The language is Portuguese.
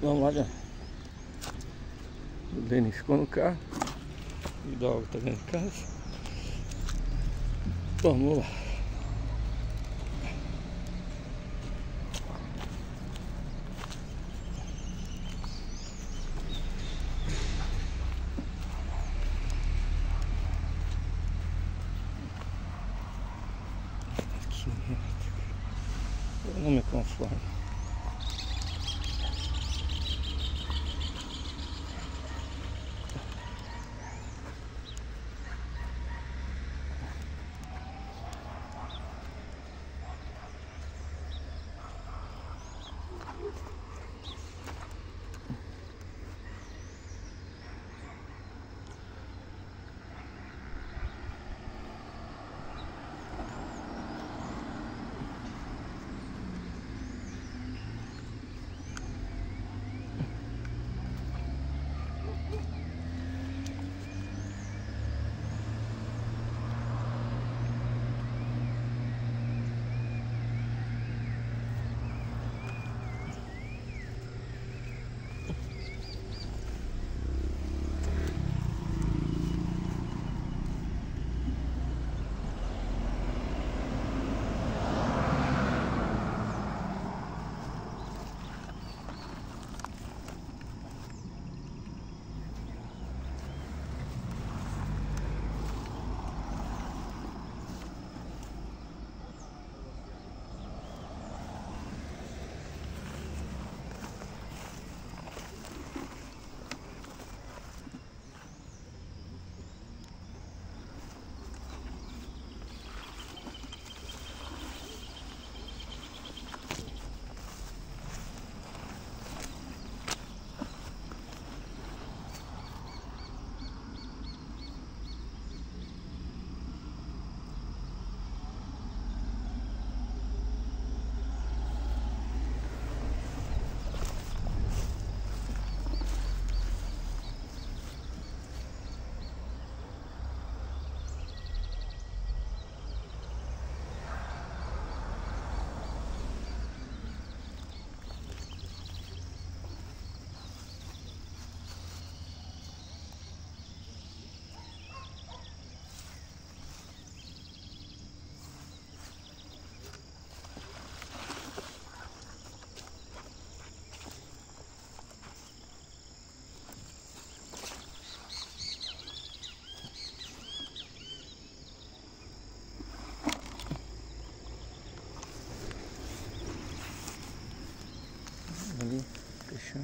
Vamos já. O Denis ficou no carro. O Dog tá dentro de casa. Vamos lá. Não me conformo. Ali Işın